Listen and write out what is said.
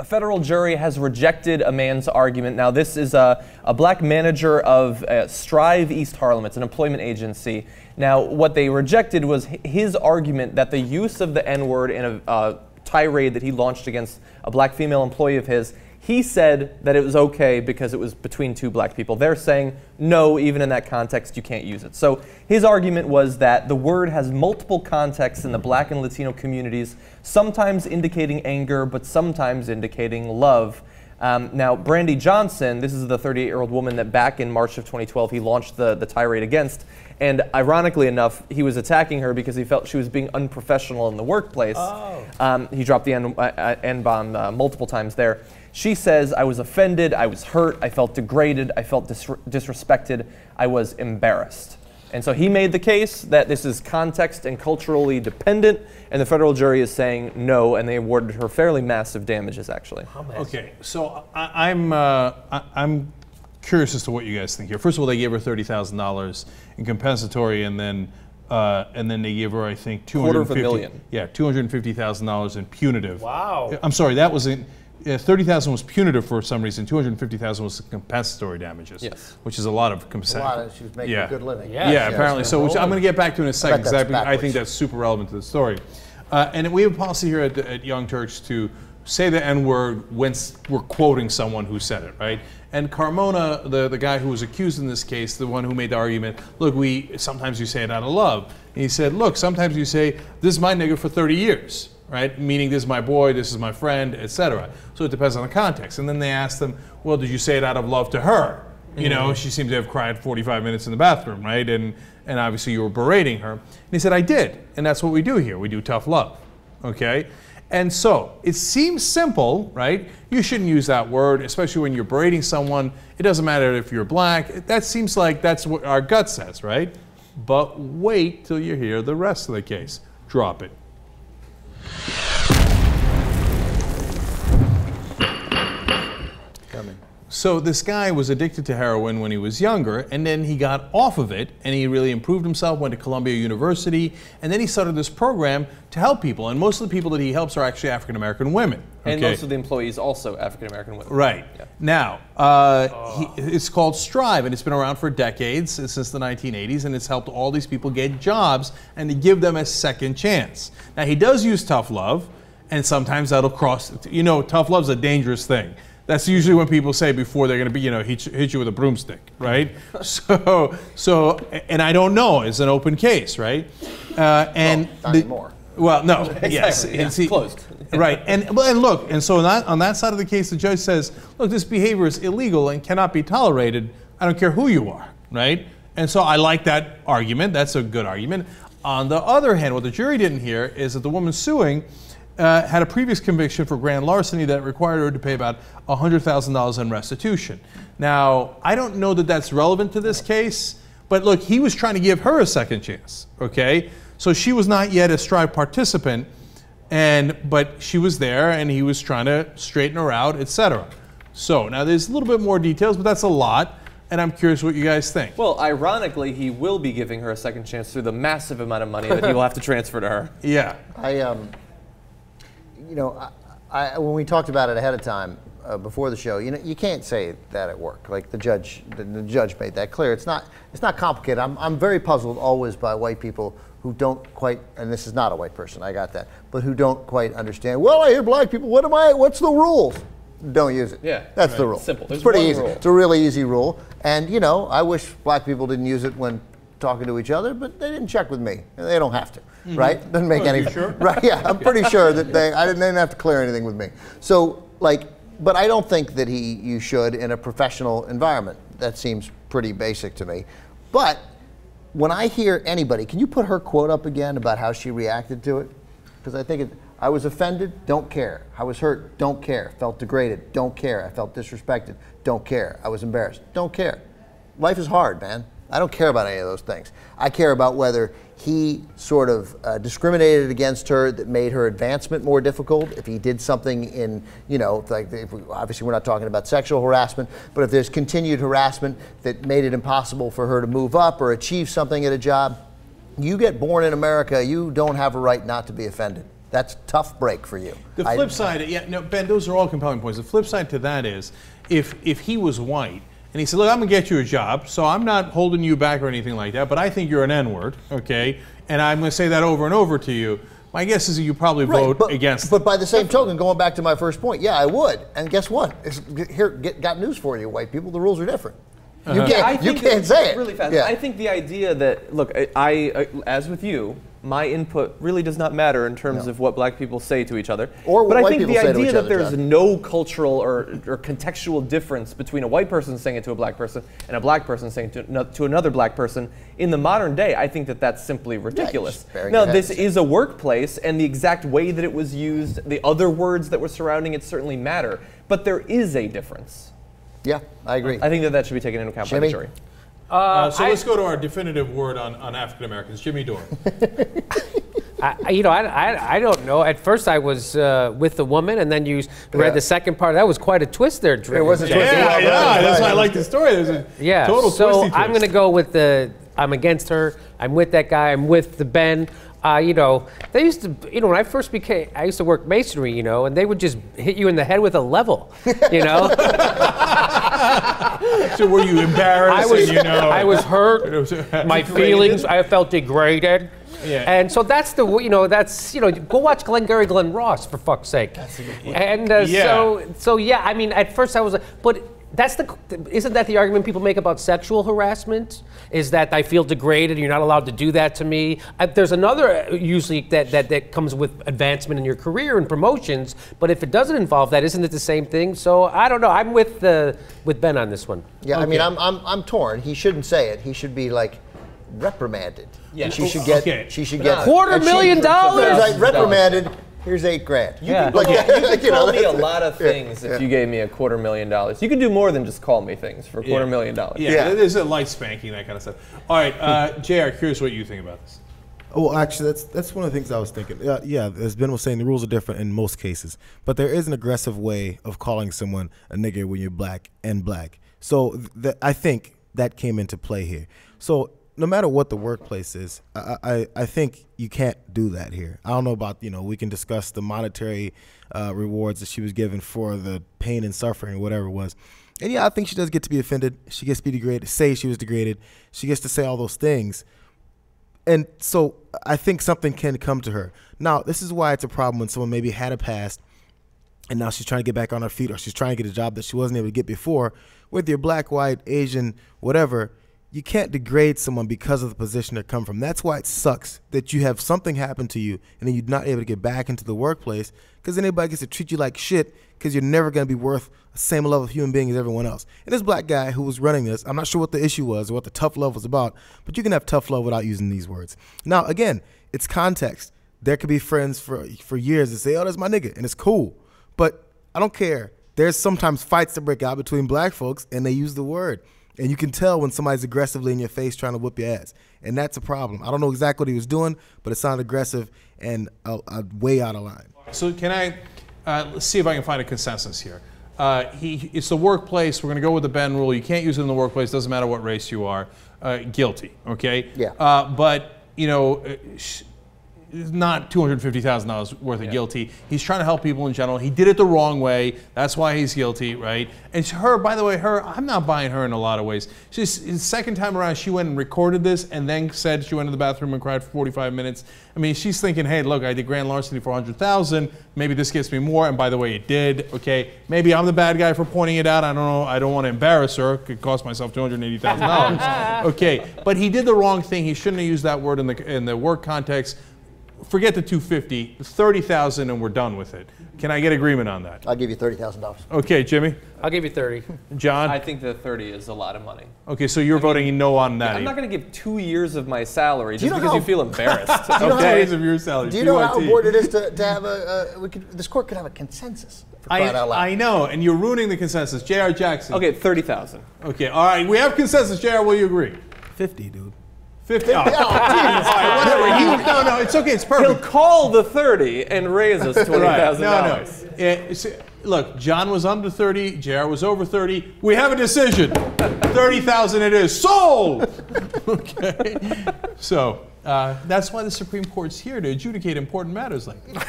A federal jury has rejected a man's argument. Now, this is a, a black manager of uh, Strive East Harlem. It's an employment agency. Now, what they rejected was his argument that the use of the N word in a uh, tirade that he launched against a black female employee of his he said that it was okay because it was between two black people. They're saying, no, even in that context, you can't use it. So his argument was that the word has multiple contexts in the black and Latino communities, sometimes indicating anger, but sometimes indicating love. Um, now, Brandy Johnson, this is the 38 year old woman that back in March of 2012 he launched the, the tirade against. And ironically enough, he was attacking her because he felt she was being unprofessional in the workplace. Oh. Um, he dropped the N, uh, N bomb uh, multiple times there. She says, I was offended, I was hurt, I felt degraded, I felt dis disrespected, I was embarrassed. And so he made the case that this is context and culturally dependent, and the federal jury is saying no, and they awarded her fairly massive damages, actually. Okay, so I, am I'm, uh, I, am curious as to what you guys think here. First of all, they gave her thirty thousand dollars in compensatory, and then uh, and then they gave her, I think, two hundred fifty. Yeah, two hundred fifty thousand dollars in punitive. Wow. I'm sorry, that was in yeah, 30,000 was punitive for some reason. 250,000 was compensatory damages. Yes. Which is a lot of compensatory. She was making yeah. a good living. Yeah, yeah apparently. So which I'm going to get back to in a second because I, I, think that's super relevant to the story. Uh, and we have a policy here at, at Young Turks to say the N word when we're quoting someone who said it, right? And Carmona, the, the guy who was accused in this case, the one who made the argument, look, we sometimes you say it out of love. And he said, look, sometimes you say, this is my nigga for 30 years right? Meaning this is my boy, this is my friend, etc. So it depends on the context. And then they ask them, well, did you say it out of love to her? You know, mm-hmm. she seems to have cried 45 minutes in the bathroom, right? And and obviously you were berating her. And he said, I did, and that's what we do here. We do tough love, okay? And so it seems simple, right? You shouldn't use that word, especially when you're berating someone. It doesn't matter if you're black. That seems like that's what our gut says, right? But wait till you hear the rest of the case. Drop it. So this guy was addicted to heroin when he was younger, and then he got off of it, and he really improved himself, went to Columbia University, and then he started this program to help people. And most of the people that he helps are actually African American women. Okay? And most of the employees also African American women. Right. Yeah. Now, uh, oh. he, it's called Strive, and it's been around for decades, since the 1980s, and it's helped all these people get jobs and to give them a second chance. Now, he does use tough love, and sometimes that'll cross, you know, tough love's a dangerous thing that's usually when people say before they're going to be, you know, hit you, hit you with a broomstick, right? so, so, and I don't know. It's an open case, right? Uh, and well, the, anymore. Well, no, exactly. yes, yeah, see, closed. right, and and look, and so on that, on that side of the case, the judge says, look, this behavior is illegal and cannot be tolerated. I don't care who you are, right? And so I like that argument. That's a good argument. On the other hand, what the jury didn't hear is that the woman suing uh, had a previous conviction for grand larceny that required her to pay about $100,000 in restitution. Now, I don't know that that's relevant to this case, but look, he was trying to give her a second chance, okay? So she was not yet a Strive participant, and but she was there and he was trying to straighten her out, etc. So now there's a little bit more details, but that's a lot and I'm curious what you guys think. Well, ironically, he will be giving her a second chance through the massive amount of money that he will have to transfer to her. Yeah. I um, you know, I, I, when we talked about it ahead of time uh, before the show, you know, you can't say that at work. Like the judge, the, the, judge made that clear. It's not, it's not complicated. I'm, I'm very puzzled always by white people who don't quite, and this is not a white person, I got that, but who don't quite understand. Well, I hear black people. What am I? What's the rules? Don't use it. Yeah, that's right. the rule. Simple. There's it's pretty easy. Rule. It's a really easy rule. And you know, I wish black people didn't use it when talking to each other, but they didn't check with me. They don't have to, mm-hmm. right? Doesn't make oh, any. Sure? Right? Yeah, I'm pretty sure that they. I didn't, they didn't have to clear anything with me. So like, but I don't think that he you should in a professional environment. That seems pretty basic to me. But when I hear anybody, can you put her quote up again about how she reacted to it? Because I think it. I was offended, don't care. I was hurt, don't care. Felt degraded, don't care. I felt disrespected, don't care. I was embarrassed, don't care. Life is hard, man. I don't care about any of those things. I care about whether he sort of uh, discriminated against her that made her advancement more difficult. If he did something in, you know, like we, obviously we're not talking about sexual harassment, but if there's continued harassment that made it impossible for her to move up or achieve something at a job, you get born in America, you don't have a right not to be offended. That's tough break for you. The flip I, side, yeah, no, Ben, those are all compelling points. The flip side to that is, if if he was white and he said, "Look, I'm gonna get you a job, so I'm not holding you back or anything like that, but I think you're an N-word, okay, and I'm gonna say that over and over to you." My guess is that you probably right, vote but, against. But by the same token, going back to my first point, yeah, I would. And guess what? It's, here, get, got news for you, white people. The rules are different. Uh-huh. You can't, you can't say it. Really fast. Yeah. I think the idea that look, I, I, as with you, my input really does not matter in terms no. of what black people say to each other. Or what but I think the idea that there's no cultural or, or contextual difference between a white person saying it to a black person and a black person saying it to, to another black person in the modern day, I think that that's simply ridiculous. Yeah, now, this is a workplace, and the exact way that it was used, the other words that were surrounding it certainly matter, but there is a difference. Yeah, I agree. I think that that should be taken into account Jimmy? by the jury. Uh, uh, so I, let's go to our definitive word on, on African Americans. Jimmy Dore. I, you know, I, I, I, don't know. At first, I was uh, with the woman, and then you read yeah. the second part. That was quite a twist there, Dre. It was a twist. Yeah, yeah, yeah. that's why I like the story. There's a yeah. total so twist. I'm going to go with the. I'm against her. I'm with that guy. I'm with the Ben. Uh, you know, they used to, you know, when I first became, I used to work masonry, you know, and they would just hit you in the head with a level, you know. so were you embarrassed? I was, you know, I was hurt. my feelings, I felt degraded. Yeah. And so that's the you know that's you know go watch Glengarry Glen Ross for fuck's sake. That's a good point. And uh, yeah. so so yeah, I mean at first I was like, but that's the isn't that the argument people make about sexual harassment? Is that I feel degraded? And you're not allowed to do that to me. I, there's another uh, usually that, that that comes with advancement in your career and promotions. But if it doesn't involve that, isn't it the same thing? So I don't know. I'm with uh, with Ben on this one. Yeah, okay. I mean I'm, I'm I'm torn. He shouldn't say it. He should be like reprimanded. Yeah, she should get. Okay. She should get quarter million dollars. Like reprimanded. Here's eight grand. You yeah. could, like, okay. you could you call know, me a lot of things yeah. if you gave me a quarter million dollars. You could do more than just call me things for a quarter yeah. million dollars. Yeah, yeah. there's a light spanking, that kind of stuff. All right, uh, JR, curious what you think about this. Well, actually, that's that's one of the things I was thinking. Uh, yeah, as Ben was saying, the rules are different in most cases, but there is an aggressive way of calling someone a nigger when you're black and black. So th- I think that came into play here. So no matter what the workplace is, I, I, I, think you can't do that here. I don't know about, you know, we can discuss the monetary uh, rewards that she was given for the pain and suffering whatever it was. And yeah, I think she does get to be offended. She gets to be degraded, say she was degraded. She gets to say all those things. And so I think something can come to her. Now, this is why it's a problem when someone maybe had a past and now she's trying to get back on her feet or she's trying to get a job that she wasn't able to get before. Whether you're black, white, Asian, whatever, you can't degrade someone because of the position they come from. That's why it sucks that you have something happen to you and then you're not able to get back into the workplace because anybody gets to treat you like shit because you're never going to be worth the same level of human being as everyone else. And this black guy who was running this, I'm not sure what the issue was or what the tough love was about, but you can have tough love without using these words. Now, again, it's context. There could be friends for for years that say, "Oh, that's my nigga," and it's cool. But I don't care. There's sometimes fights that break out between black folks, and they use the word. And you can tell when somebody's aggressively in your face trying to whip your ass. And that's a problem. I don't know exactly what he was doing, but it sounded aggressive and a, a way out of line. So, can I uh, let's see if I can find a consensus here? Uh, he, it's the workplace. We're going to go with the Ben rule. You can't use it in the workplace. Doesn't matter what race you are. Uh, guilty. Okay. Yeah. Uh, but you know, uh, not $250,000 worth of yeah. guilty. He's trying to help people in general. He did it the wrong way. That's why he's guilty, right? And her, by the way, her, I'm not buying her in a lot of ways. She's the second time around, she went and recorded this and then said she went to the bathroom and cried for 45 minutes. I mean, she's thinking, hey, look, I did grand larceny for 100,000. Maybe this gets me more. And by the way, it did. Okay, maybe I'm the bad guy for pointing it out. I don't know. I don't want to embarrass her. It could cost myself $280,000. okay, but he did the wrong thing. He shouldn't have used that word in the in the work context forget the 250, 30,000 and we're done with it. Can I get agreement on that? I'll give you $30,000. Okay, Jimmy? I'll give you 30. John? I think that 30 is a lot of money. Okay, so you're I voting mean, no on that. I'm not going to give two years of my salary just you know because how, you feel embarrassed. okay. Two years of your salary. Do you know how important it is to, to have a, uh, we could, this court could have a consensus? I, I know, and you're ruining the consensus. J.R. Jackson. Okay, 30,000. Okay, all right, we have consensus. J.R., will you agree? 50, dude. 50. Oh, Jesus. Right, whatever. You, no, no, it's okay. It's perfect. He'll call the 30 and raise us $20,000. right. No, no. look, John was under 30, JR was over 30. We have a decision. 30,000 it is. Sold! okay. So, Uh, that's why the Supreme Court's here to adjudicate important matters like this.